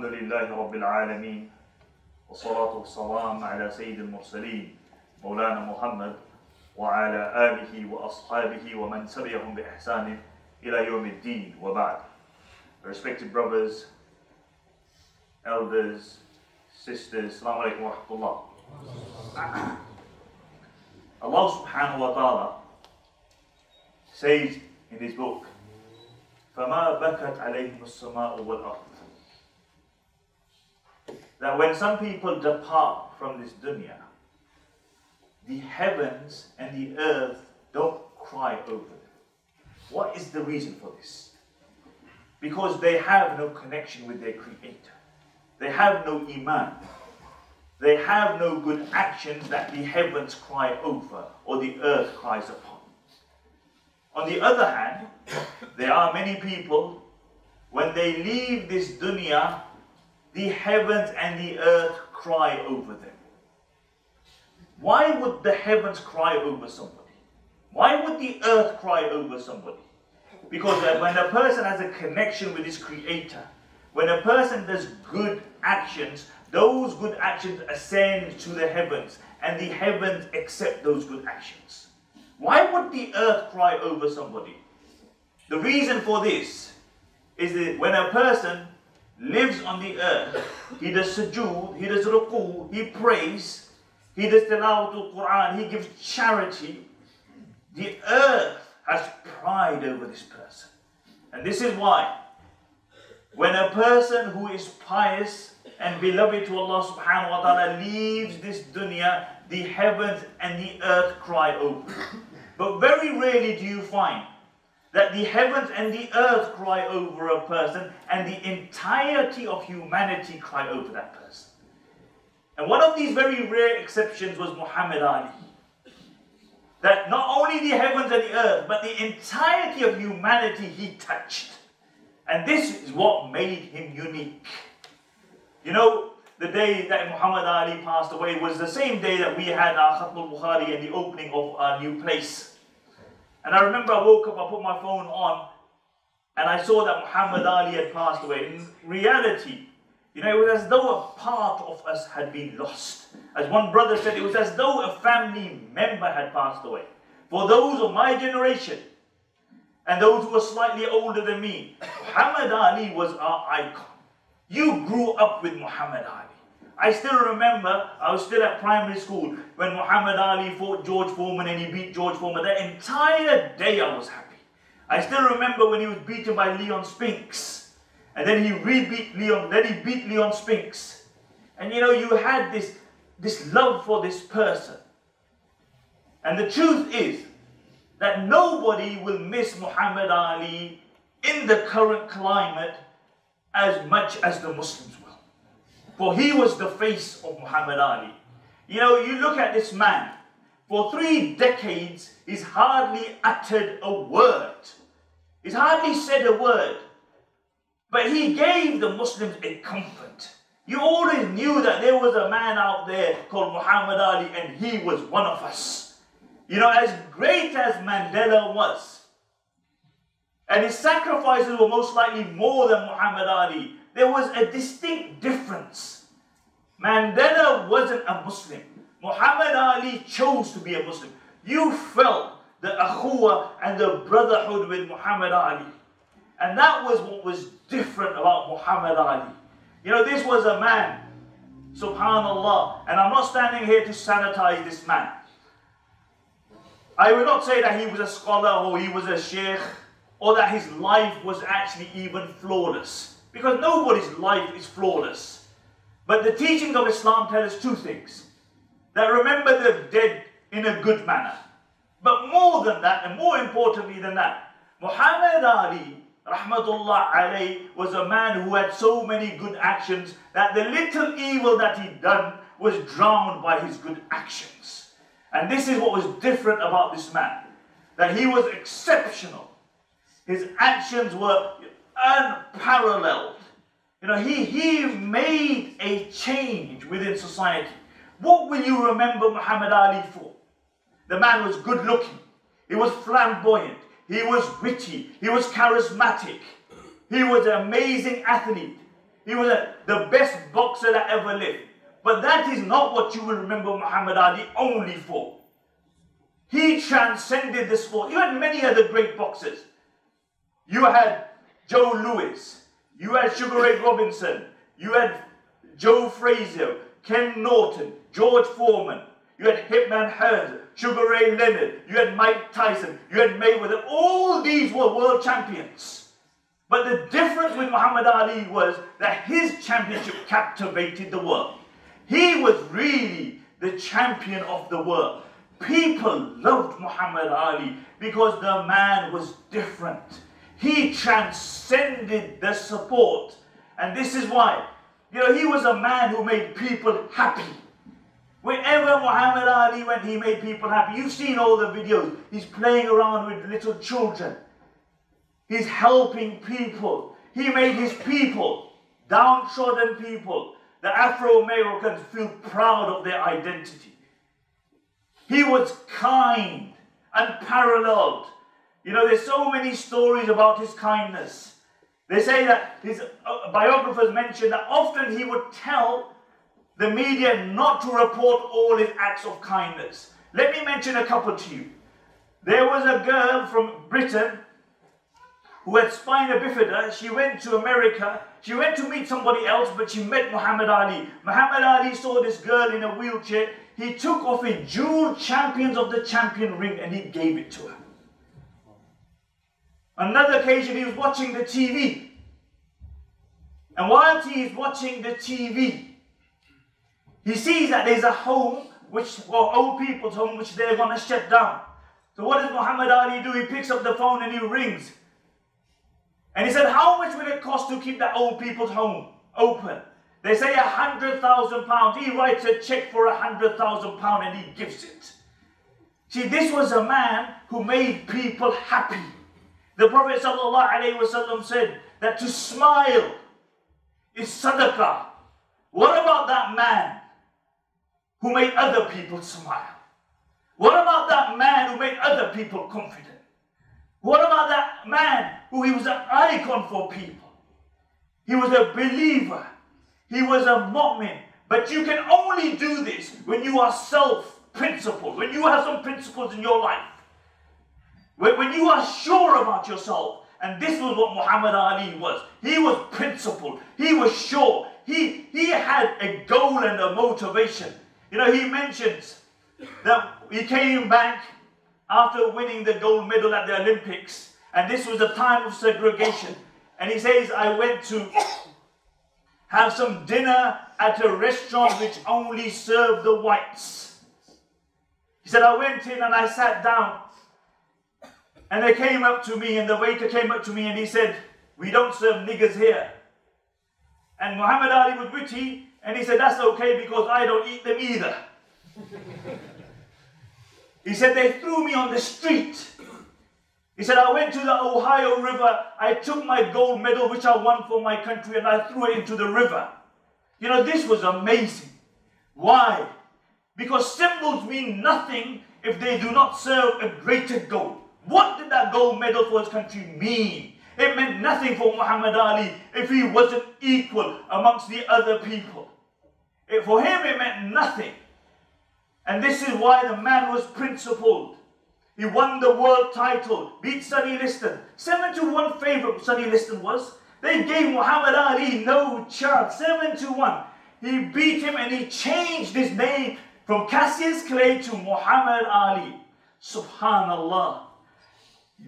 الحمد لله رب العالمين والصلاة والسلام على سيد المرسلين مولانا محمد وعلى آله وأصحابه ومن تبعهم بإحسان إلى يوم الدين وبعد Respected brothers, elders, sisters, Assalamu alaikum wa rahmatullah. Allah subhanahu wa ta'ala says in his book, فَمَا بَكَتْ عَلَيْهِمُ السَّمَاءُ وَالْأَرْضِ That when some people depart from this dunya, the heavens and the earth don't cry over them. What is the reason for this? Because they have no connection with their Creator. They have no iman. They have no good actions that the heavens cry over or the earth cries upon. On the other hand, there are many people, when they leave this dunya, the heavens and the earth cry over them. Why would the heavens cry over somebody? Why would the earth cry over somebody? Because uh, when a person has a connection with his creator, when a person does good actions, those good actions ascend to the heavens, and the heavens accept those good actions. Why would the earth cry over somebody? The reason for this is that when a person lives on the earth, he does sujood, he does ruku, he prays, he does tilawatul Quran, he gives charity. The earth has pride over this person. And this is why when a person who is pious and beloved to Allah subhanahu wa ta'ala leaves this dunya, the heavens and the earth cry over. But very rarely do you find that the heavens and the earth cry over a person and the entirety of humanity cry over that person. And one of these very rare exceptions was Muhammad Ali. That not only the heavens and the earth, but the entirety of humanity he touched. And this is what made him unique. You know, the day that Muhammad Ali passed away was the same day that we had our Khatm al-Bukhari and the opening of our new place. And I remember I woke up, I put my phone on, and I saw that Muhammad Ali had passed away. In reality, you know, it was as though a part of us had been lost. As one brother said, it was as though a family member had passed away. For those of my generation, and those who are slightly older than me, Muhammad Ali was our icon. You grew up with Muhammad Ali. I still remember, I was still at primary school when Muhammad Ali fought George Foreman and he beat George Foreman. That entire day I was happy. I still remember when he was beaten by Leon Spinks. And then he re-beat Leon, then he beat Leon Spinks. And you know, you had this, this love for this person. And the truth is that nobody will miss Muhammad Ali in the current climate as much as the Muslims. For he was the face of Muhammad Ali. You know, you look at this man, for three decades, he's hardly uttered a word. He's hardly said a word. But he gave the Muslims a comfort. You always knew that there was a man out there called Muhammad Ali and he was one of us. You know, as great as Mandela was, and his sacrifices were most likely more than Muhammad Ali, there was a distinct difference. Mandela wasn't a Muslim. Muhammad Ali chose to be a Muslim. You felt the akhuwa and the brotherhood with Muhammad Ali. And that was what was different about Muhammad Ali. You know, this was a man, subhanallah, and I'm not standing here to sanitize this man. I will not say that he was a scholar or he was a sheikh or that his life was actually even flawless. Because nobody's life is flawless. But the teachings of Islam tell us two things. That remember the dead in a good manner. But more than that, and more importantly than that, Muhammad Ali, rahmatullah alayh, was a man who had so many good actions that the little evil that he'd done was drowned by his good actions. And this is what was different about this man. That he was exceptional. His actions were unparalleled. You know, he, he made a change within society. What will you remember Muhammad Ali for? The man was good looking. He was flamboyant. He was witty. He was charismatic. He was an amazing athlete. He was a, the best boxer that ever lived. But that is not what you will remember Muhammad Ali only for. He transcended the sport. You had many other great boxers. You had Joe Louis. You had Sugar Ray Robinson. You had Joe Frazier, Ken Norton, George Foreman. You had Hitman Hearns, Sugar Ray Leonard. You had Mike Tyson. You had Mayweather. All these were world champions. But the difference with Muhammad Ali was that his championship captivated the world. He was really the champion of the world. People loved Muhammad Ali because the man was different. He transcended the support. And this is why, you know, he was a man who made people happy. Wherever Muhammad Ali went, he made people happy. You've seen all the videos. He's playing around with little children. He's helping people. He made his people, downtrodden people, the Afro Americans feel proud of their identity. He was kind, unparalleled. You know, there's so many stories about his kindness. They say that his uh, biographers mention that often he would tell the media not to report all his acts of kindness. Let me mention a couple to you. There was a girl from Britain who had spina bifida. She went to America. She went to meet somebody else, but she met Muhammad Ali. Muhammad Ali saw this girl in a wheelchair. He took off a jewel champions of the champion ring and he gave it to her. Another occasion, he was watching the TV. And while he is watching the TV, he sees that there's a home, which, or old people's home, which they're going to shut down. So what does Muhammad Ali do? He picks up the phone and he rings. And he said, How much will it cost to keep that old people's home open? They say a hundred thousand pounds. He writes a check for a hundred thousand pounds and he gives it. See, this was a man who made people happy. The Prophet ﷺ said that to smile is sadaqah. What about that man who made other people smile? What about that man who made other people confident? What about that man who he was an icon for people? He was a believer. He was a mu'min. But you can only do this when you are self-principled, when you have some principles in your life. When, when you are sure about yourself. And this was what Muhammad Ali was. He was principled. He was sure. He, he had a goal and a motivation. You know, he mentions that he came back after winning the gold medal at the Olympics, and this was a time of segregation. And he says, I went to have some dinner at a restaurant which only served the whites. He said, I went in and I sat down. And they came up to me, and the waiter came up to me and he said, We don't serve niggers here. And Muhammad Ali was witty, and he said, That's okay because I don't eat them either. He said, They threw me on the street. He said, I went to the Ohio River. I took my gold medal, which I won for my country, and I threw it into the river. You know, this was amazing. Why? Because symbols mean nothing if they do not serve a greater goal. What did that gold medal for his country mean? It meant nothing for Muhammad Ali if he wasn't equal amongst the other people. It, for him, it meant nothing. And this is why the man was principled. He won the world title, beat Sonny Liston. 7 to 1 favorite Sonny Liston was. They gave Muhammad Ali no chance. 7 to 1. He beat him and he changed his name from Cassius Clay to Muhammad Ali. Subhanallah.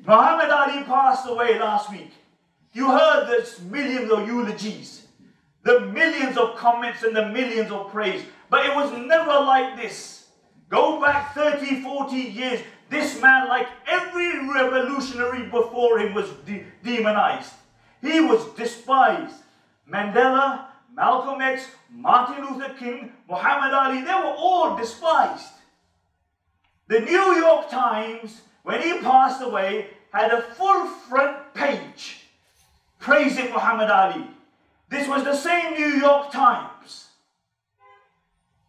Muhammad Ali passed away last week. You heard the millions of eulogies, the millions of comments, and the millions of praise. But it was never like this. Go back 30, 40 years. This man, like every revolutionary before him, was de demonized. He was despised. Mandela, Malcolm X, Martin Luther King, Muhammad Ali, they were all despised. The New York Times, when he passed away, had a full front page praising Muhammad Ali. This was the same New York Times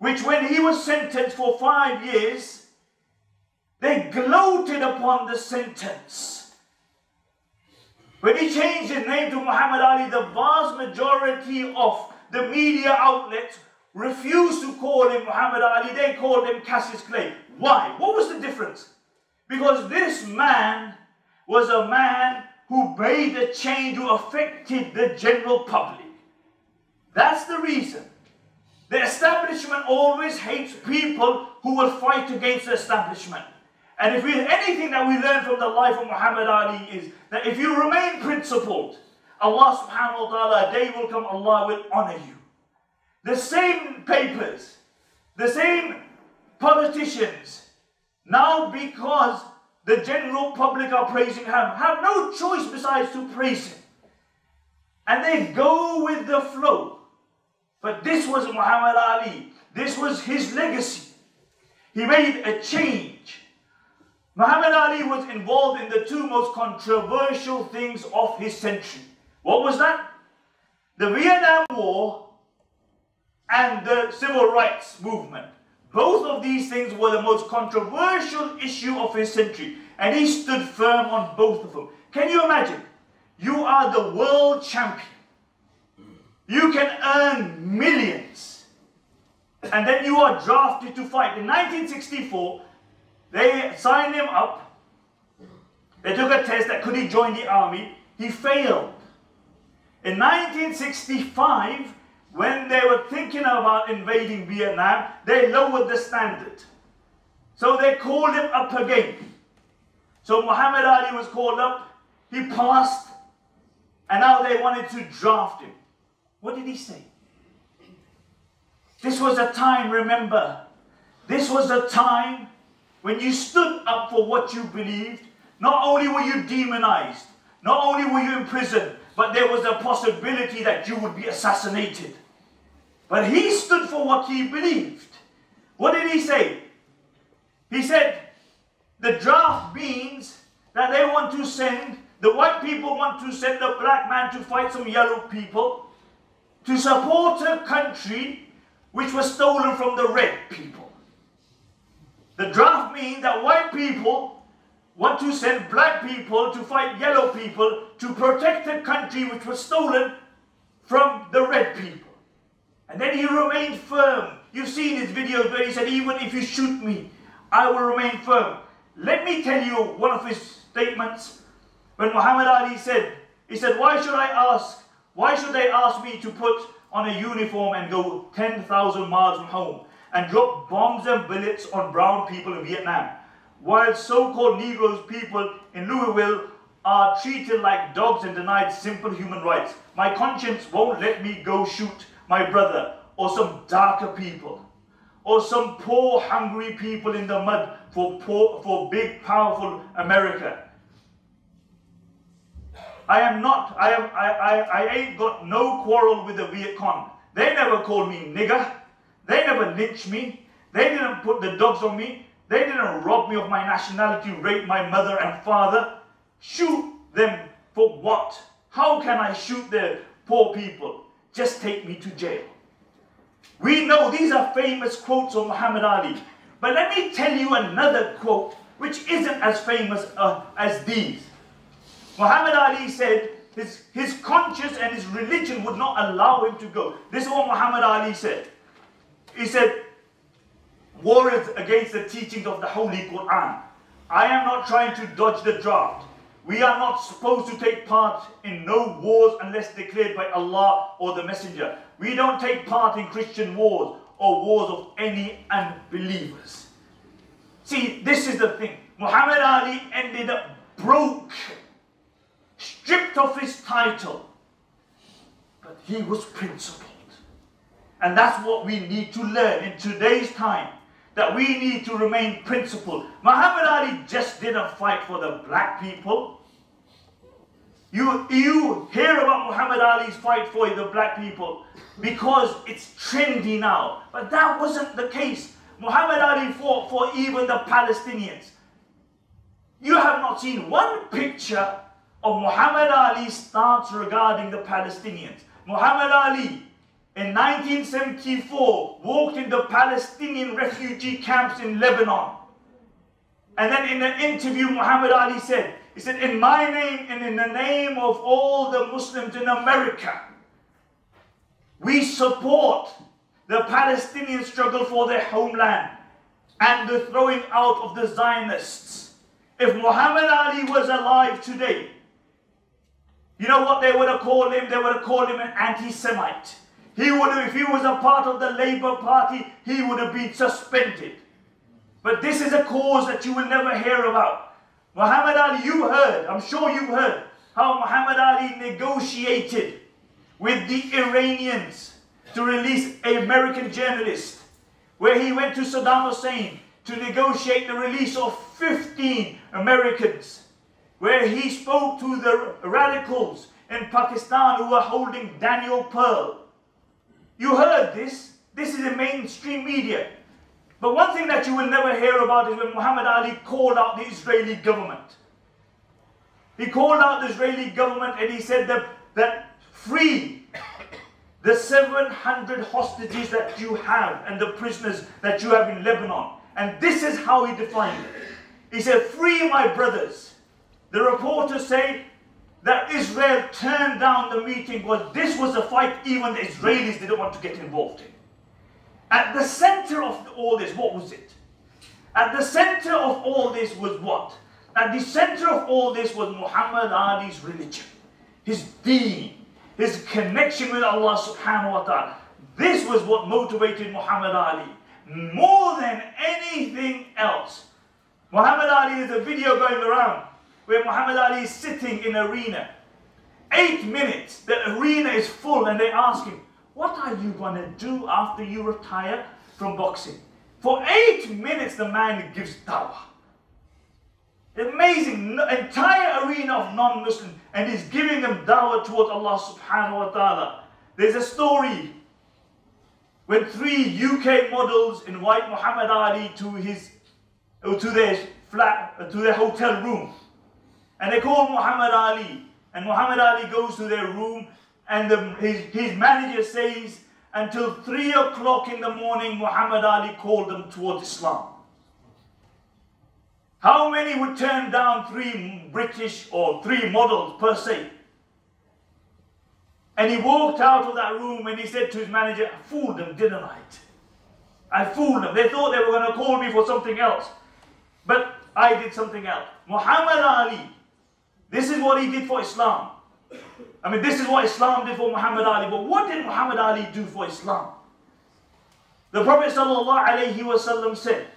which when he was sentenced for five years, they gloated upon the sentence. When he changed his name to Muhammad Ali, the vast majority of the media outlets refused to call him Muhammad Ali. They called him Cassius Clay. Why? What was the difference? Because this man was a man who made a change who affected the general public. That's the reason. The establishment always hates people who will fight against the establishment. And if we anything that we learn from the life of Muhammad Ali is that if you remain principled, Allah subhanahu wa ta'ala, a day will come, Allah will honor you. The same papers, the same politicians, now because the general public are praising him, have no choice besides to praise him. And they go with the flow. But this was Muhammad Ali. This was his legacy. He made a change. Muhammad Ali was involved in the two most controversial things of his century. What was that? The Vietnam War and the civil rights movement. Both of these things were the most controversial issue of his century, and he stood firm on both of them. Can you imagine? You are the world champion. You can earn millions. And then you are drafted to fight. In 1964, they signed him up. They took a test that could he join the army. He failed. In 1965, when they were thinking about invading Vietnam, they lowered the standard. So they called him up again. So Muhammad Ali was called up, he passed, and now they wanted to draft him. What did he say? This was a time, remember, this was a time when you stood up for what you believed. Not only were you demonized, not only were you imprisoned, but there was a possibility that you would be assassinated. But he stood for what he believed. What did he say? He said, the draft means that they want to send, the white people want to send a black man to fight some yellow people to support a country which was stolen from the red people. The draft means that white people want to send black people to fight yellow people to protect a country which was stolen from the red people. And then he remained firm. You've seen his videos where he said, even if you shoot me, I will remain firm. Let me tell you one of his statements. When Muhammad Ali said, he said, why should I ask, why should they ask me to put on a uniform and go 10,000 miles from home and drop bombs and bullets on brown people in Vietnam? While so-called Negroes people in Louisville are treated like dogs and denied simple human rights. My conscience won't let me go shoot my brother or some darker people or some poor hungry people in the mud for poor, for big powerful America. I am not, I am I, I, I ain't got no quarrel with the Viet Cong. They never called me nigger. They never lynched me. They didn't put the dogs on me. They didn't rob me of my nationality, rape my mother and father. Shoot them for what? How can I shoot the poor people? Just take me to jail. We know these are famous quotes of Muhammad Ali. But let me tell you another quote which isn't as famous uh, as these. Muhammad Ali said his, his conscience and his religion would not allow him to go. This is what Muhammad Ali said. He said, War is against the teachings of the Holy Quran. I am not trying to dodge the draft. We are not supposed to take part in no wars unless declared by Allah or the Messenger. We don't take part in Christian wars or wars of any unbelievers. See, this is the thing. Muhammad Ali ended up broke, stripped of his title, but he was principled. And that's what we need to learn in today's time that we need to remain principled. Muhammad Ali just didn't fight for the black people. You, you hear about Muhammad Ali's fight for the black people because it's trendy now. But that wasn't the case. Muhammad Ali fought for even the Palestinians. You have not seen one picture of Muhammad Ali's stance regarding the Palestinians. Muhammad Ali in 1974 walked in the Palestinian refugee camps in Lebanon. And then in an interview, Muhammad Ali said, He said, In my name and in the name of all the Muslims in America, we support the Palestinian struggle for their homeland and the throwing out of the Zionists. If Muhammad Ali was alive today, you know what they would have called him? They would have called him an anti-Semite. He would have, if he was a part of the Labour Party, he would have been suspended. But this is a cause that you will never hear about. Muhammad Ali, you heard, I'm sure you heard, how Muhammad Ali negotiated with the Iranians to release an American journalist, where he went to Saddam Hussein to negotiate the release of 15 Americans, where he spoke to the radicals in Pakistan who were holding Daniel Pearl. You heard this. This is in mainstream media. But one thing that you will never hear about is when Muhammad Ali called out the Israeli government. He called out the Israeli government and he said that, that free the 700 hostages that you have and the prisoners that you have in Lebanon. And this is how he defined it. He said, Free my brothers. The reporters say that Israel turned down the meeting because this was a fight even the Israelis didn't want to get involved in. At the center of all this, what was it? At the center of all this was what? At the center of all this was Muhammad Ali's religion, his deen, his connection with Allah subhanahu wa ta'ala. This was what motivated Muhammad Ali more than anything else. Muhammad Ali is a video going around where Muhammad Ali is sitting in arena. Eight minutes, the arena is full, and they ask him, what are you going to do after you retire from boxing? For eight minutes, the man gives dawah. Amazing, entire arena of non-Muslims, and he's giving them dawah towards Allah subhanahu wa ta'ala. There's a story when three UK models invite Muhammad Ali to his to their flat to their hotel room. And they call Muhammad Ali. And Muhammad Ali goes to their room and the, his, his manager says, until 3 o'clock in the morning, Muhammad Ali called them towards Islam. How many would turn down three British or three models per se? And he walked out of that room and he said to his manager, I fooled them, didn't I? I fooled them. They thought they were going to call me for something else. But I did something else. Muhammad Ali, this is what he did for Islam. I mean, this is what Islam did for Muhammad Ali. But what did Muhammad Ali do for Islam? The Prophet ﷺ said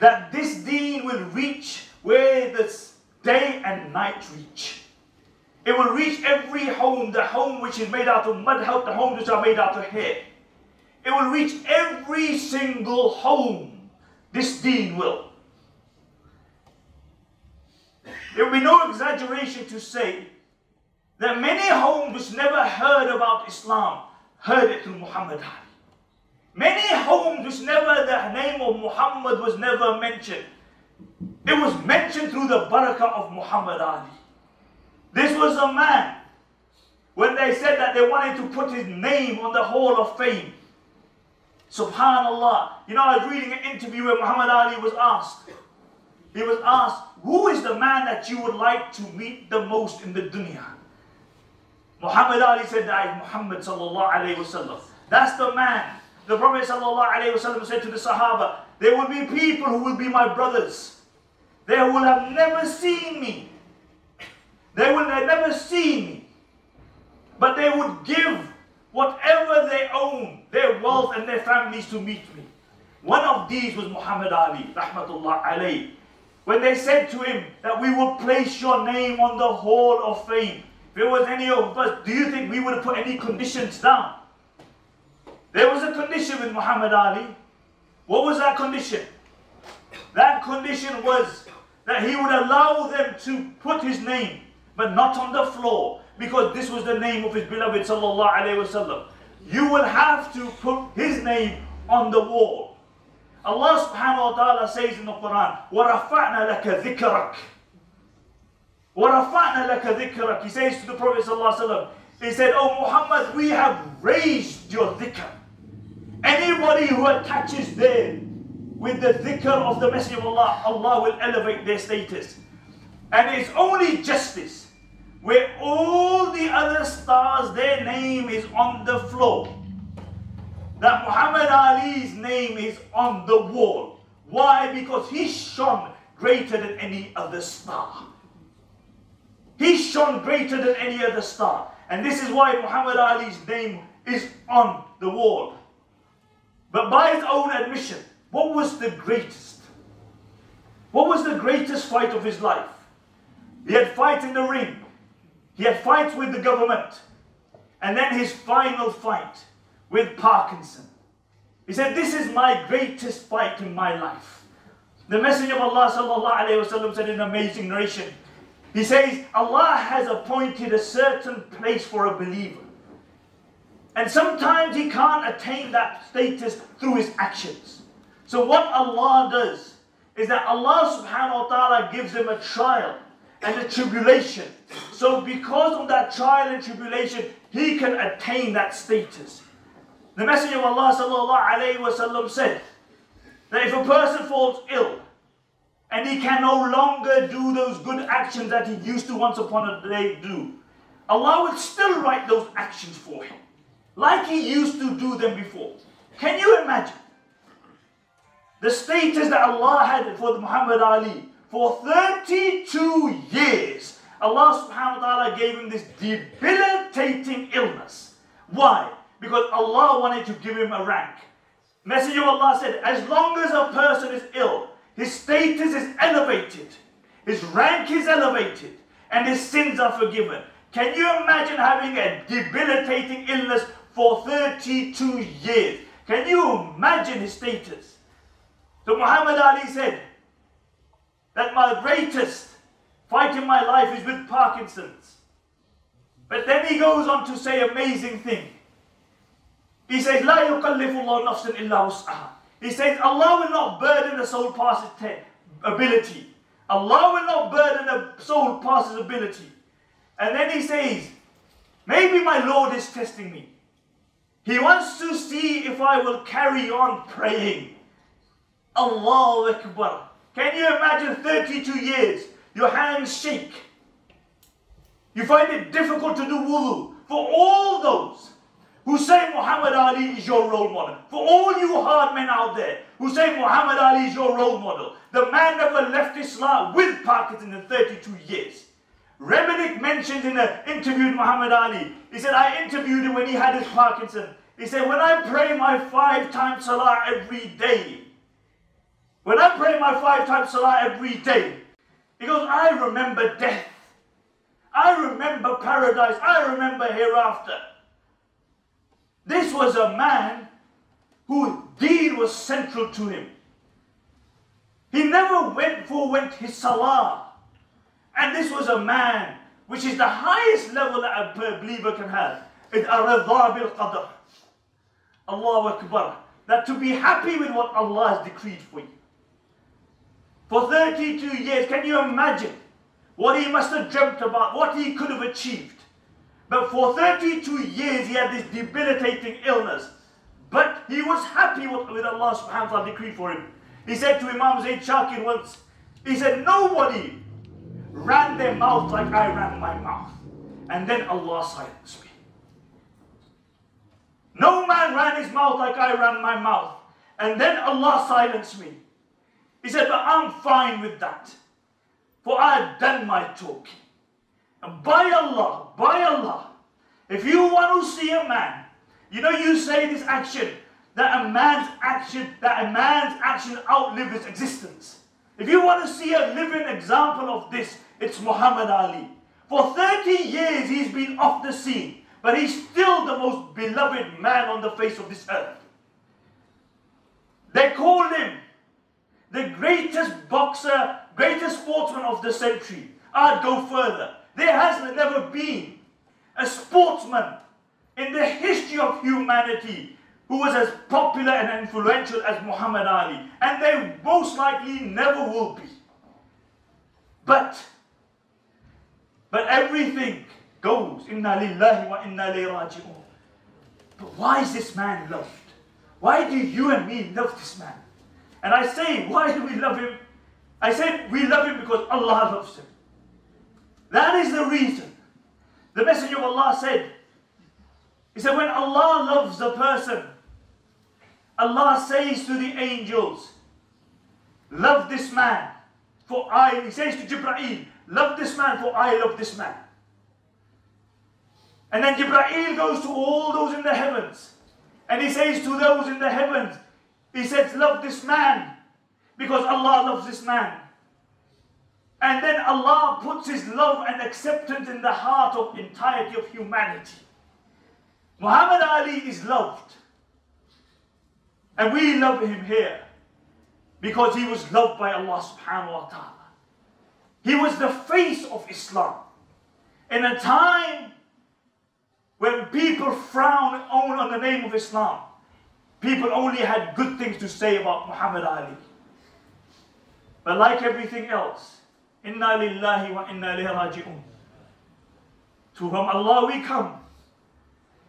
that this deen will reach where the day and night reach. It will reach every home, the home which is made out of mud, help, the homes which are made out of hair. It will reach every single home. This deen will. There will be no exaggeration to say that many homes never heard about Islam heard it through Muhammad Ali. Many homes which never, the name of Muhammad was never mentioned. It was mentioned through the barakah of Muhammad Ali. This was a man, when they said that they wanted to put his name on the Hall of Fame. Subhanallah. You know, I was reading an interview where Muhammad Ali was asked, he was asked, who is the man that you would like to meet the most in the dunya? Muhammad Ali said that Muhammad sallallahu alayhi wasallam. That's the man. The Prophet sallallahu alayhi wasallam said to the Sahaba, there will be people who will be my brothers. They will have never seen me. They will have never seen me. But they would give whatever they own, their wealth and their families to meet me. One of these was Muhammad Ali, rahmatullah alayhi. When they said to him that we will place your name on the hall of fame, if it was any of us, do you think we would have put any conditions down? There was a condition with Muhammad Ali. What was that condition? That condition was that he would allow them to put his name, but not on the floor, because this was the name of his beloved. You will have to put his name on the wall. Allah subhanahu wa ta'ala says in the Quran, وَرَفَعْنَا لَكَ ذِكْرَكَ وَرَفَعْنَا لَكَ ذِكْرَكَ He says to the Prophet sallallahu alaihi wasallam, he said, Oh Muhammad, we have raised your dhikr. Anybody who attaches there with the dhikr of the Messenger of Allah, Allah will elevate their status. And it's only justice where all the other stars, their name is on the floor. That Muhammad Ali's name is on the wall. Why? Because he shone greater than any other star. He shone greater than any other star. And this is why Muhammad Ali's name is on the wall. But by his own admission, what was the greatest? What was the greatest fight of his life? He had fights in the ring. He had fights with the government. And then his final fight with Parkinson. He said, This is my greatest fight in my life. The Messenger of Allah وسلم, said in an amazing narration, he says, Allah has appointed a certain place for a believer. And sometimes he can't attain that status through his actions. So what Allah does is that Allah subhanahu wa ta'ala gives him a trial and a tribulation. So because of that trial and tribulation, he can attain that status. The Messenger of Allah sallallahu wasallam said that if a person falls ill and he can no longer do those good actions that he used to once upon a day do, Allah will still write those actions for him, like he used to do them before. Can you imagine? The status that Allah had for Muhammad Ali for 32 years. Allah subhanahu wa ta'ala gave him this debilitating illness. Why? Because Allah wanted to give him a rank. Messenger of Allah said, as long as a person is ill, his status is elevated, his rank is elevated, and his sins are forgiven. Can you imagine having a debilitating illness for 32 years? Can you imagine his status? So Muhammad Ali said that my greatest fight in my life is with Parkinson's. But then he goes on to say amazing thing. He says, La yukallifullahu nafsan illa wus'aha. He says, Allah will not burden a soul past its ability. Allah will not burden a soul past its ability. And then he says, maybe my Lord is testing me. He wants to see if I will carry on praying. Allah Akbar. Can you imagine 32 years, your hands shake. You find it difficult to do wudu for all those who say Muhammad Ali is your role model. For all you hard men out there who say Muhammad Ali is your role model, the man never left Islam with Parkinson's in 32 years. Rebelik mentioned in an interview Muhammad Ali, he said, I interviewed him when he had his Parkinson. He said, when I pray my five times salah every day, when I pray my five times salah every day, he goes, I remember death. I remember paradise. I remember hereafter. This was a man whose deed was central to him. He never went for went his salah. And this was a man which is the highest level that a believer can have. It's a bil qadr. Allahu Akbar. That to be happy with what Allah has decreed for you. For 32 years, can you imagine what he must have dreamt about, what he could have achieved? But for 32 years he had this debilitating illness. But he was happy with, with Allah subhanahu wa ta'ala decree for him. He said to Imam Zayd Shakir once, he said, nobody ran their mouth like I ran my mouth. And then Allah silenced me. No man ran his mouth like I ran my mouth. And then Allah silenced me. He said, but I'm fine with that. For I have done my talking. By Allah, by Allah, if you want to see a man, you know you say this action, that a man's action, that a man's action outlive his existence. If you want to see a living example of this, it's Muhammad Ali. For 30 years he's been off the scene, but he's still the most beloved man on the face of this earth. They call him the greatest boxer, greatest sportsman of the century. I'd go further. There has never been a sportsman in the history of humanity who was as popular and influential as Muhammad Ali. And they most likely never will be. But, but everything goes. Inna lillahi wa inna raji'un. But why is this man loved? Why do you and me love this man? And I say, why do we love him? I say we love him because Allah loves him. That is the reason. The Messenger of Allah said, He said, when Allah loves a person, Allah says to the angels, Love this man, for I, He says to Jibreel, Love this man, for I love this man. And then Jibreel goes to all those in the heavens, and he says to those in the heavens, He says, Love this man, because Allah loves this man. And then Allah puts His love and acceptance in the heart of entirety of humanity. Muhammad Ali is loved. And we love him here because he was loved by Allah subhanahu wa ta'ala. He was the face of Islam. In a time when people frown on the name of Islam, people only had good things to say about Muhammad Ali. But like everything else, Inna lillahi wa inna ilayhi raji'un. To whom Allah we come,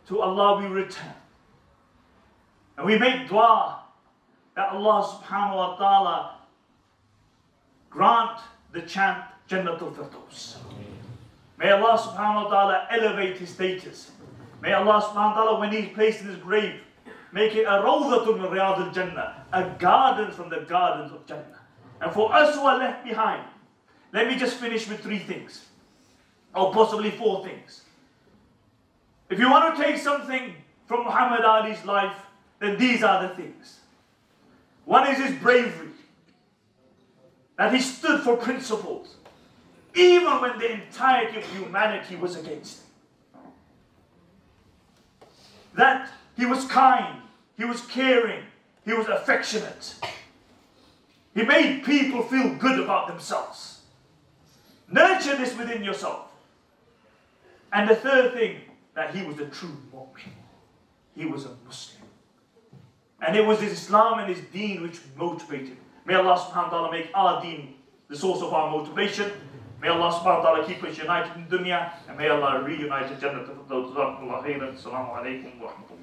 to Allah we return. And we make dua that Allah subhanahu wa ta'ala grant the chant Jannatul Firdaus. May Allah subhanahu wa ta'ala elevate his status. May Allah subhanahu wa ta'ala, when he's placed in his grave, make it a rawdatun min riyad al-jannah, a garden from the gardens of Jannah. And for us who are left behind, let me just finish with three things, or possibly four things. If you want to take something from Muhammad Ali's life, then these are the things. One is his bravery, that he stood for principles, even when the entirety of humanity was against him. That he was kind, he was caring, he was affectionate. He made people feel good about themselves. Nurture this within yourself. And the third thing, that he was a true mu'min. He was a Muslim. And it was his Islam and his deen which motivated. May Allah subhanahu wa ta'ala make our deen the source of our motivation. May Allah subhanahu wa ta'ala keep us united in dunya. And may Allah reunite the Jannah. Assalamu alaikum wa rahmatullah.